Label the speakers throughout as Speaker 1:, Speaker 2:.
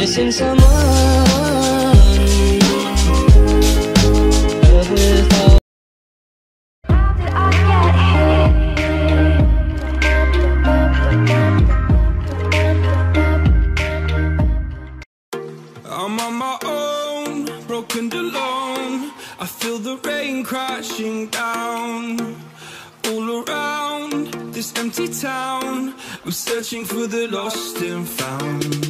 Speaker 1: Missing someone. How
Speaker 2: did
Speaker 3: I'm on my own, broken and alone I feel the rain crashing down. All around this empty town I'm searching for the lost and found.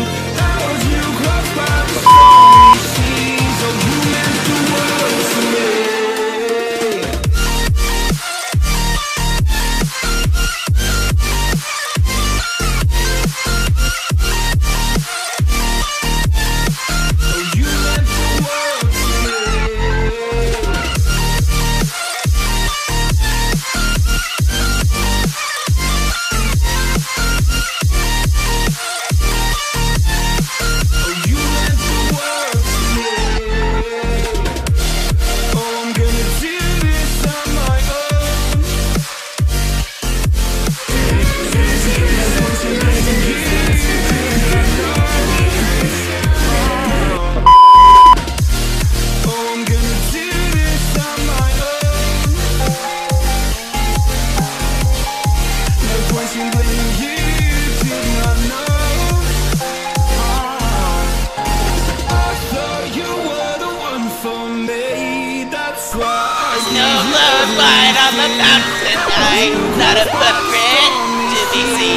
Speaker 3: a fight on the
Speaker 4: mountain tonight. Not a footprint to be seen.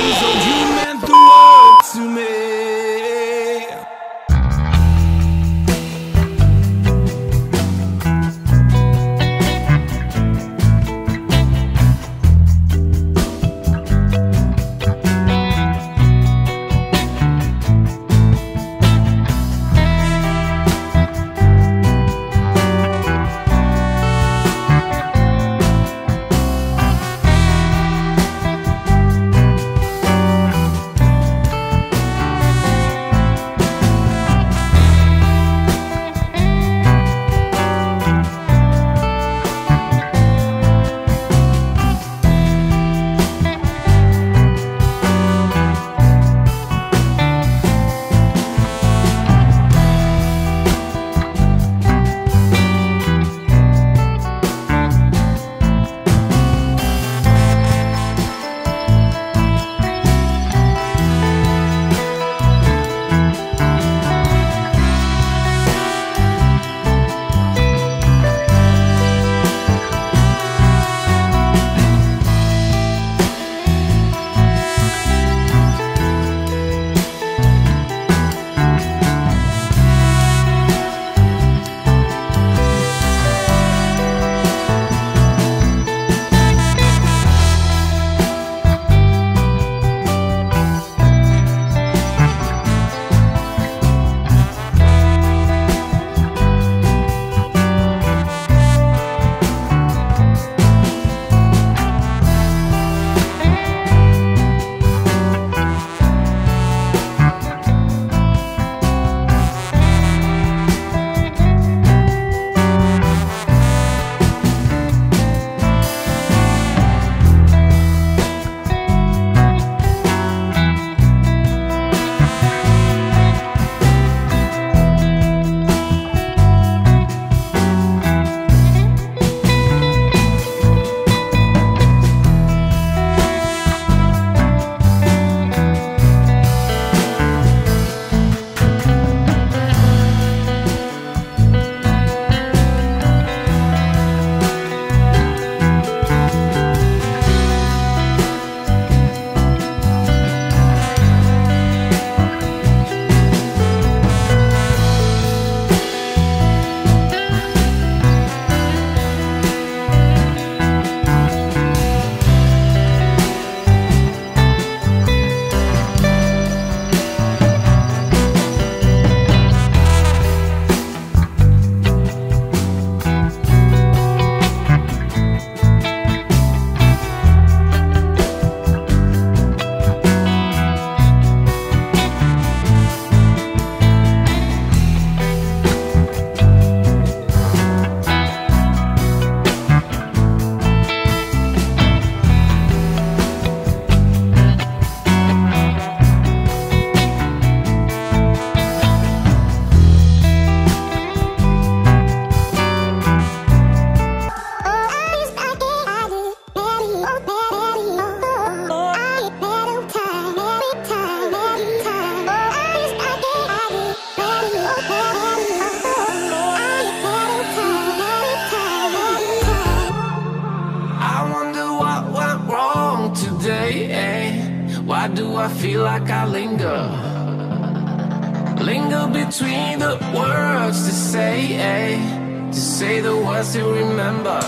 Speaker 5: say, eh? To say the words you remember.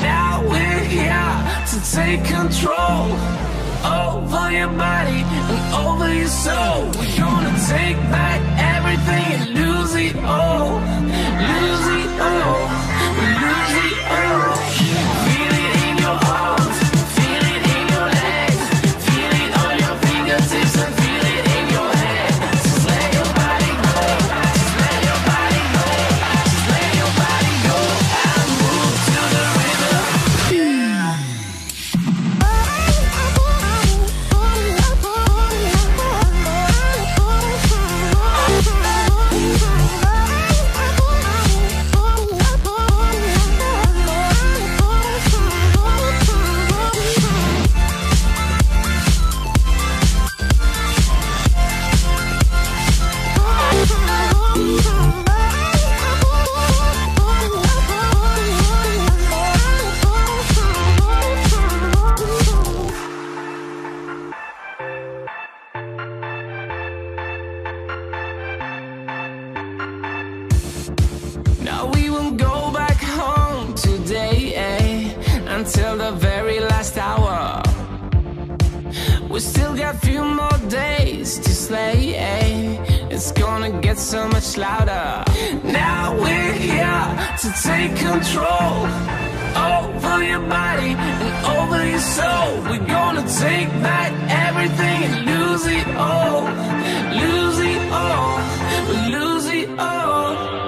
Speaker 5: Now we're here to take control over your body and over your soul. We're gonna take back everything and lose it all, lose it all. louder. Now we're here to take control over your body and over your soul. We're gonna take back everything and lose it all, lose it all, lose it all.